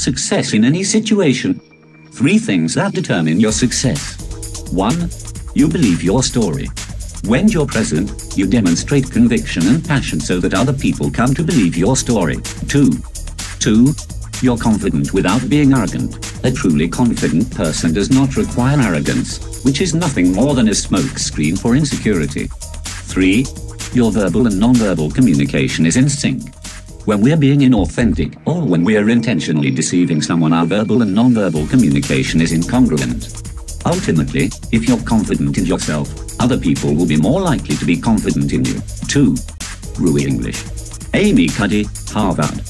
Success in any situation. Three things that determine your success. 1. You believe your story. When you're present, you demonstrate conviction and passion so that other people come to believe your story. 2. 2. You're confident without being arrogant. A truly confident person does not require arrogance, which is nothing more than a smokescreen for insecurity. 3. Your verbal and nonverbal communication is in sync. When we're being inauthentic, or when we're intentionally deceiving someone, our verbal and nonverbal communication is incongruent. Ultimately, if you're confident in yourself, other people will be more likely to be confident in you, too. Rui English. Amy Cuddy, Harvard.